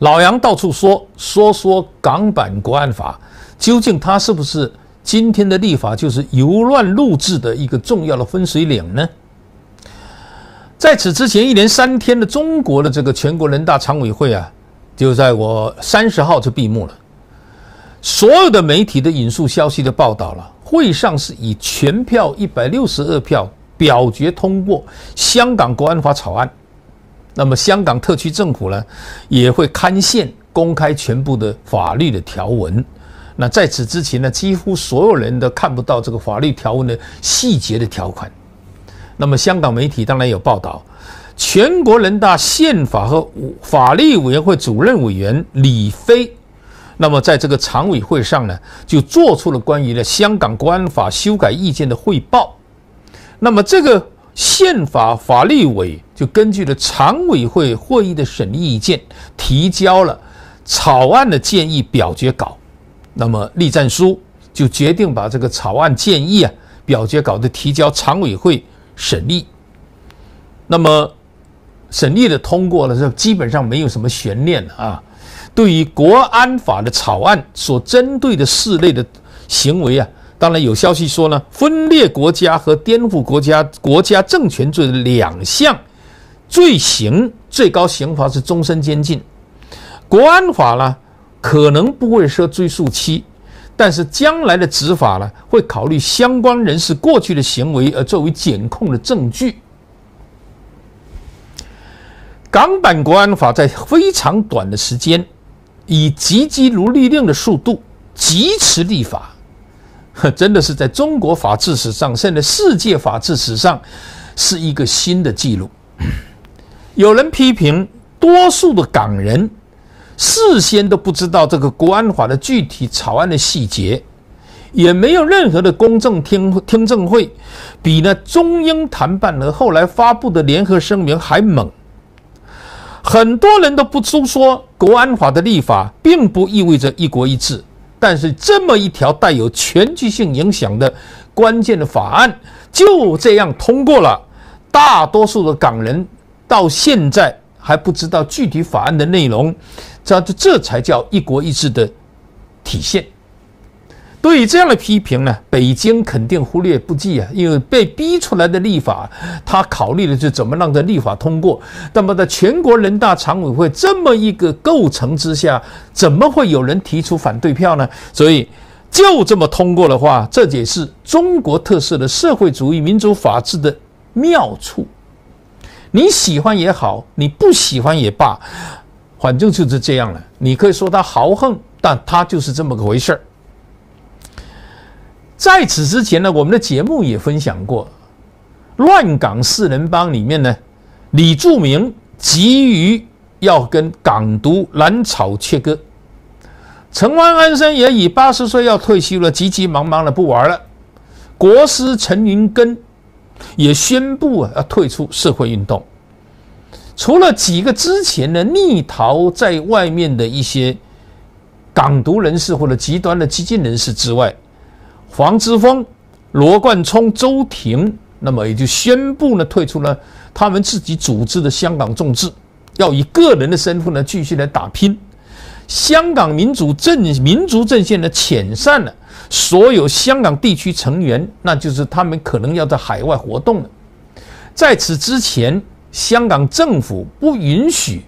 老杨到处说说说港版国安法，究竟它是不是今天的立法就是由乱入治的一个重要的分水岭呢？在此之前一连三天的中国的这个全国人大常委会啊，就在我三十号就闭幕了。所有的媒体的引述消息的报道了，会上是以全票一百六十二票表决通过香港国安法草案。那么香港特区政府呢，也会刊宪公开全部的法律的条文。那在此之前呢，几乎所有人都看不到这个法律条文的细节的条款。那么，香港媒体当然有报道，全国人大宪法和法律委员会主任委员李飞，那么在这个常委会上呢，就做出了关于呢香港国安法修改意见的汇报。那么，这个宪法法律委就根据了常委会会议的审议意见，提交了草案的建议表决稿。那么，栗战书就决定把这个草案建议啊表决稿的提交常委会。审议，那么审议的通过了，这基本上没有什么悬念了啊。对于国安法的草案所针对的四类的行为啊，当然有消息说呢，分裂国家和颠覆国家国家政权罪的两项罪行，最高刑罚是终身监禁。国安法呢，可能不会设追诉期。但是将来的执法呢，会考虑相关人士过去的行为而作为检控的证据。港版国安法在非常短的时间，以急急如律令的速度及时立法，真的是在中国法治史上，甚至世界法治史上，是一个新的记录。有人批评，多数的港人。事先都不知道这个国安法的具体草案的细节，也没有任何的公正听听证会，比那中英谈判和后来发布的联合声明还猛。很多人都不都说国安法的立法并不意味着一国一制，但是这么一条带有全局性影响的关键的法案就这样通过了，大多数的港人到现在还不知道具体法案的内容。这这才叫一国一制的体现。对于这样的批评呢，北京肯定忽略不计啊，因为被逼出来的立法，他考虑的是怎么让这立法通过。那么在全国人大常委会这么一个构成之下，怎么会有人提出反对票呢？所以就这么通过的话，这也是中国特色的社会主义民主法治的妙处。你喜欢也好，你不喜欢也罢。反正就是这样了。你可以说他豪横，但他就是这么个回事儿。在此之前呢，我们的节目也分享过，乱港四人帮里面呢，李柱铭急于要跟港独蓝草切割，陈万安生也以八十岁要退休了，急急忙忙的不玩了。国师陈云根也宣布啊要退出社会运动。除了几个之前的逆逃在外面的一些港独人士或者极端的激进人士之外，黄之锋、罗冠聪、周庭，那么也就宣布呢退出了他们自己组织的香港众志，要以个人的身份呢继续来打拼。香港民主阵民族阵线呢遣散了所有香港地区成员，那就是他们可能要在海外活动了。在此之前。香港政府不允许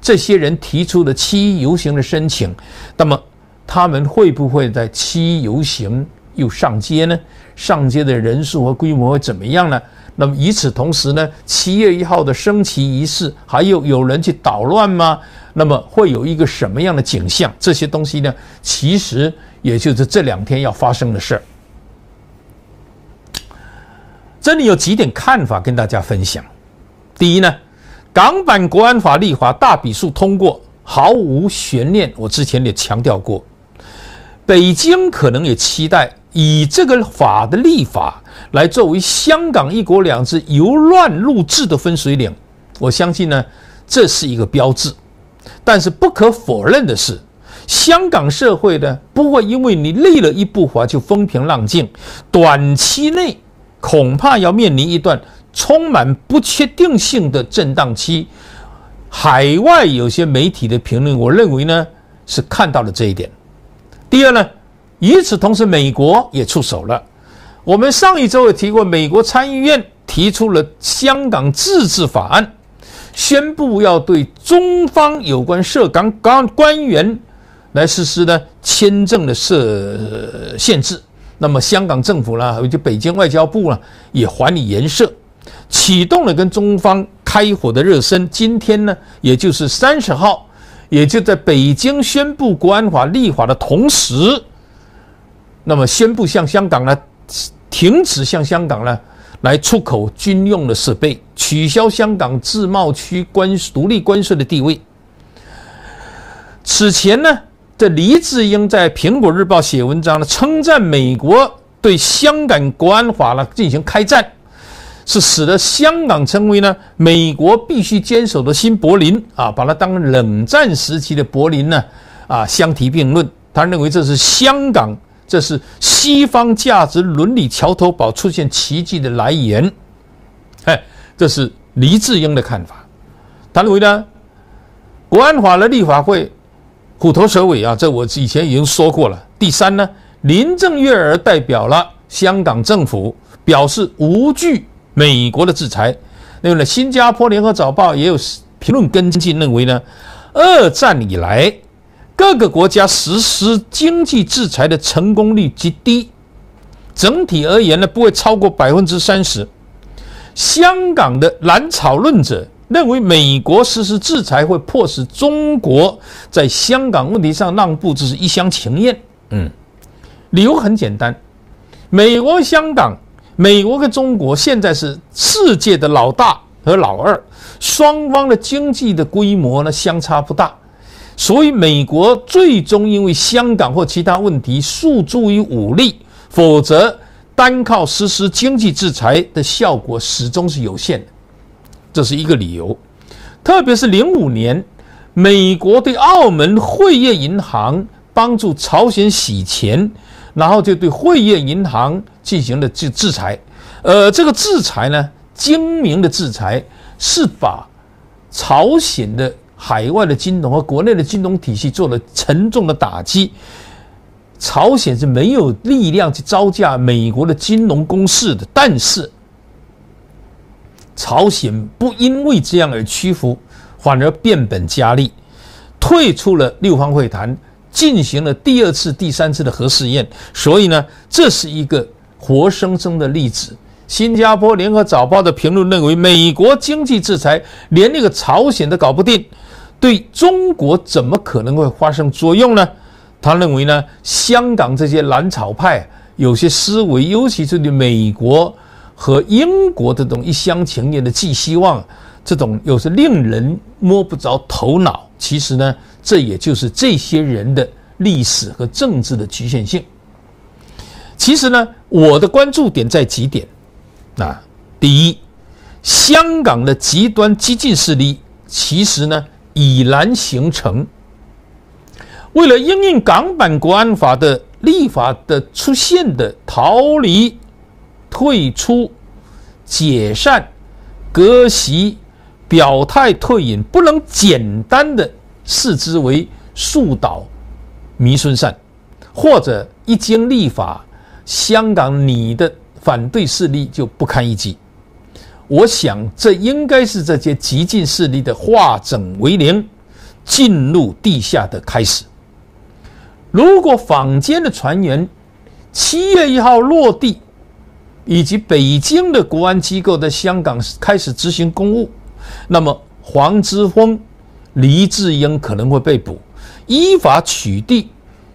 这些人提出的七一游行的申请，那么他们会不会在七一游行又上街呢？上街的人数和规模会怎么样呢？那么与此同时呢，七月一号的升旗仪式还有有人去捣乱吗？那么会有一个什么样的景象？这些东西呢，其实也就是这两天要发生的事儿。这里有几点看法跟大家分享。第一呢，港版国安法立法大比数通过，毫无悬念。我之前也强调过，北京可能也期待以这个法的立法来作为香港一国两制由乱入治的分水岭。我相信呢，这是一个标志。但是不可否认的是，香港社会呢不会因为你立了一部法就风平浪静，短期内恐怕要面临一段。充满不确定性的震荡期，海外有些媒体的评论，我认为呢是看到了这一点。第二呢，与此同时，美国也出手了。我们上一周也提过，美国参议院提出了香港自治法案，宣布要对中方有关涉港官官员来实施呢签证的设限制。那么香港政府呢，就北京外交部呢，也还以颜色，启动了跟中方开火的热身。今天呢，也就是三十号，也就在北京宣布国安法立法的同时，那么宣布向香港呢，停止向香港呢来出口军用的设备，取消香港自贸区关独立关税的地位。此前呢。这黎智英在《苹果日报》写文章呢，称赞美国对香港国安法呢进行开战，是使得香港成为呢美国必须坚守的新柏林啊，把它当冷战时期的柏林呢啊相提并论。他认为这是香港，这是西方价值伦理桥头堡出现奇迹的来源。哎，这是黎智英的看法。他认为呢，国安法的立法会。虎头蛇尾啊！这我以前已经说过了。第三呢，林郑月娥代表了香港政府，表示无惧美国的制裁。另外呢，新加坡联合早报也有评论跟进，认为呢，二战以来各个国家实施经济制裁的成功率极低，整体而言呢，不会超过百分之三十。香港的蓝草论者。认为美国实施制裁会迫使中国在香港问题上让步，这是一厢情愿。嗯，理由很简单，美国、香港、美国跟中国现在是世界的老大和老二，双方的经济的规模呢相差不大，所以美国最终因为香港或其他问题诉诸于武力，否则单靠实施经济制裁的效果始终是有限的。这是一个理由，特别是零五年，美国对澳门汇业银行帮助朝鲜洗钱，然后就对汇业银行进行了制制裁。呃，这个制裁呢，精明的制裁是把朝鲜的海外的金融和国内的金融体系做了沉重的打击。朝鲜是没有力量去招架美国的金融攻势的，但是。朝鲜不因为这样而屈服，反而变本加厉，退出了六方会谈，进行了第二次、第三次的核试验。所以呢，这是一个活生生的例子。新加坡联合早报的评论认为，美国经济制裁连那个朝鲜都搞不定，对中国怎么可能会发生作用呢？他认为呢，香港这些蓝草派有些思维，尤其是对美国。和英国这种一厢情愿的寄希望，这种有时令人摸不着头脑。其实呢，这也就是这些人的历史和政治的局限性。其实呢，我的关注点在几点啊？第一，香港的极端激进势力其实呢已然形成。为了应应港版国安法的立法的出现的逃离。退出、解散、割席、表态退隐，不能简单的视之为树倒猢狲散，或者一经立法，香港你的反对势力就不堪一击。我想，这应该是这些激进势力的化整为零、进入地下的开始。如果坊间的传言，七月一号落地。以及北京的国安机构在香港开始执行公务，那么黄之锋、黎智英可能会被捕，依法取缔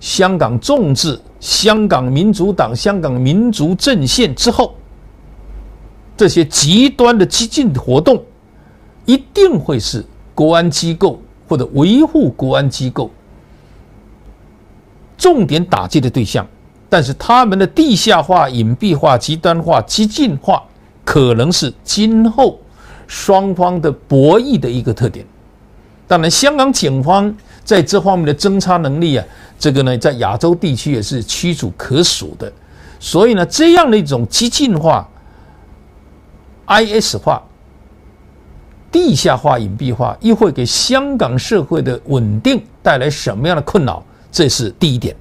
香港众志、香港民主党、香港民族阵线之后，这些极端的激进活动一定会是国安机构或者维护国安机构重点打击的对象。但是他们的地下化、隐蔽化、极端化、激进化，可能是今后双方的博弈的一个特点。当然，香港警方在这方面的侦查能力啊，这个呢，在亚洲地区也是屈指可数的。所以呢，这样的一种激进化、IS 化，地下化、隐蔽化，又会给香港社会的稳定带来什么样的困扰？这是第一点。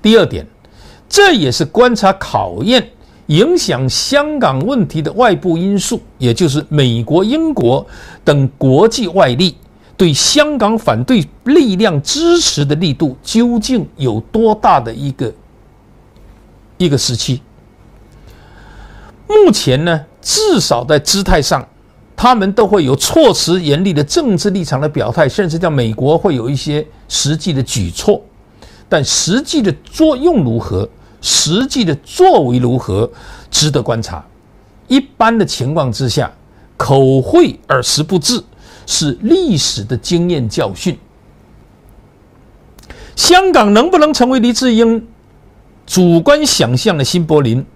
第二点，这也是观察考验影响香港问题的外部因素，也就是美国、英国等国际外力对香港反对力量支持的力度究竟有多大的一个一个时期。目前呢，至少在姿态上。他们都会有措辞严厉的政治立场的表态，甚至叫美国会有一些实际的举措，但实际的作用如何，实际的作为如何，值得观察。一般的情况之下，口惠而实不至，是历史的经验教训。香港能不能成为黎智英主观想象的新柏林？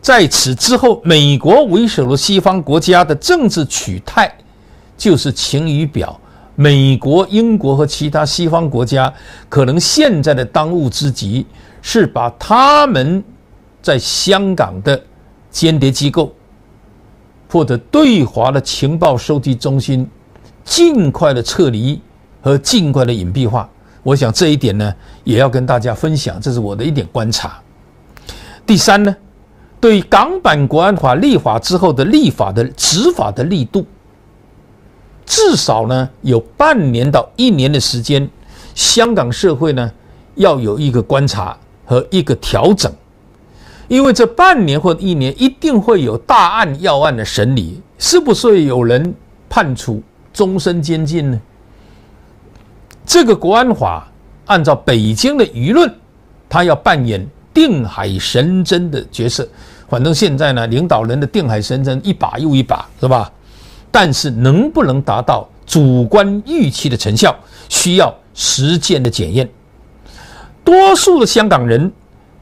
在此之后，美国为首的西方国家的政治取态，就是晴雨表。美国、英国和其他西方国家，可能现在的当务之急是把他们在香港的间谍机构或者对华的情报收集中心，尽快的撤离和尽快的隐蔽化。我想这一点呢，也要跟大家分享，这是我的一点观察。第三呢？对港版国安法立法之后的立法的执法的力度，至少呢有半年到一年的时间，香港社会呢要有一个观察和一个调整，因为这半年或一年一定会有大案要案的审理，是不是有人判处终身监禁呢？这个国安法按照北京的舆论，他要扮演。定海神针的角色，反正现在呢，领导人的定海神针一把又一把，是吧？但是能不能达到主观预期的成效，需要实践的检验。多数的香港人，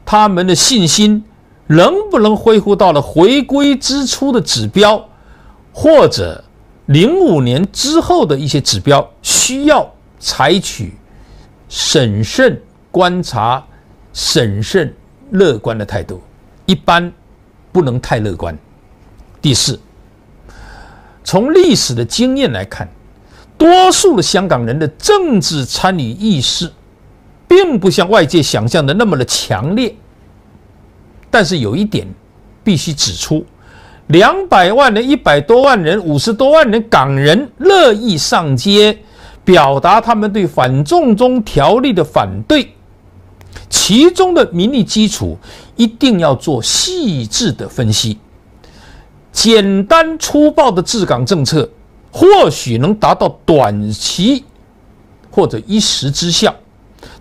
他们的信心能不能恢复到了回归之初的指标，或者零五年之后的一些指标，需要采取审慎观察、审慎。乐观的态度，一般不能太乐观。第四，从历史的经验来看，多数的香港人的政治参与意识，并不像外界想象的那么的强烈。但是有一点必须指出：两百万人、一百多万人、五十多万人港人乐意上街，表达他们对反送中条例的反对。其中的民意基础一定要做细致的分析。简单粗暴的治港政策或许能达到短期或者一时之效，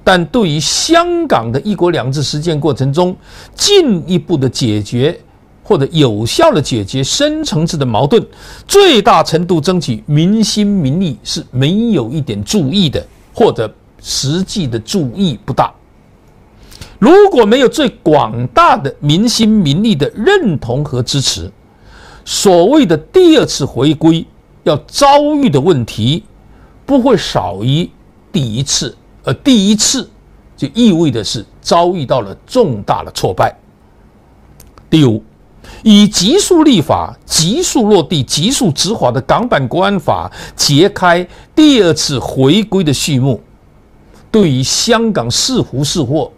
但对于香港的一国两制实践过程中进一步的解决或者有效的解决深层次的矛盾，最大程度争取民心民意是没有一点注意的，或者实际的注意不大。如果没有最广大的民心民力的认同和支持，所谓的第二次回归要遭遇的问题不会少于第一次，而第一次就意味着是遭遇到了重大的挫败。第五，以急速立法、急速落地、急速执法的港版国安法揭开第二次回归的序幕，对于香港是福是祸？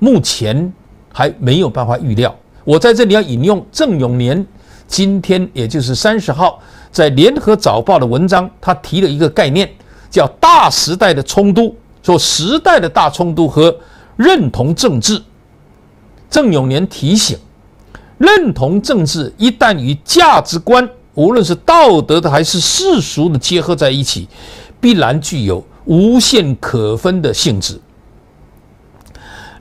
目前还没有办法预料。我在这里要引用郑永年今天，也就是三十号在《联合早报》的文章，他提了一个概念，叫“大时代的冲突”，说时代的大冲突和认同政治。郑永年提醒，认同政治一旦与价值观，无论是道德的还是世俗的结合在一起，必然具有无限可分的性质。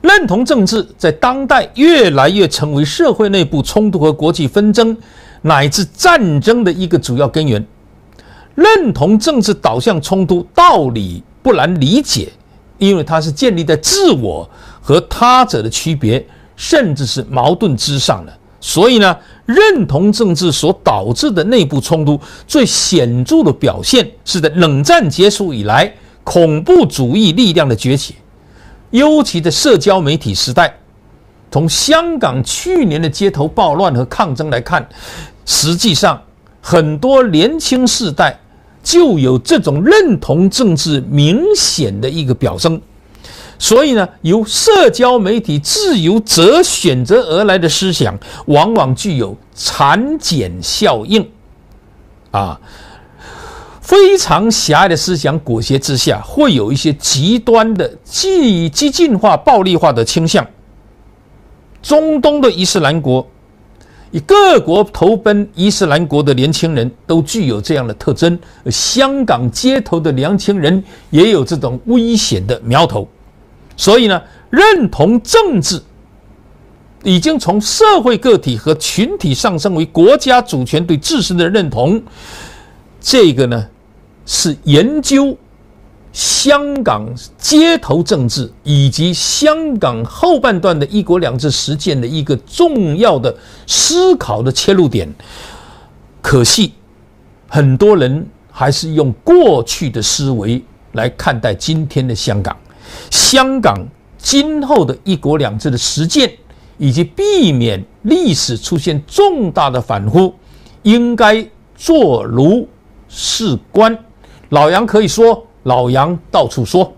认同政治在当代越来越成为社会内部冲突和国际纷争乃至战争的一个主要根源。认同政治导向冲突道理不难理解，因为它是建立在自我和他者的区别，甚至是矛盾之上的。所以呢，认同政治所导致的内部冲突最显著的表现，是在冷战结束以来恐怖主义力量的崛起。尤其在社交媒体时代，从香港去年的街头暴乱和抗争来看，实际上很多年轻世代就有这种认同政治明显的一个表征。所以呢，由社交媒体自由者选择而来的思想，往往具有产检效应，啊，非常狭隘的思想裹挟之下，会有一些极端的、激激进化、暴力化的倾向。中东的伊斯兰国，以各国投奔伊斯兰国的年轻人都具有这样的特征，而香港街头的年轻人也有这种危险的苗头。所以呢，认同政治已经从社会个体和群体上升为国家主权对自身的认同。这个呢，是研究香港街头政治以及香港后半段的一国两制实践的一个重要的思考的切入点。可惜，很多人还是用过去的思维来看待今天的香港。香港今后的一国两制的实践，以及避免历史出现重大的反复，应该做如是观。老杨可以说，老杨到处说。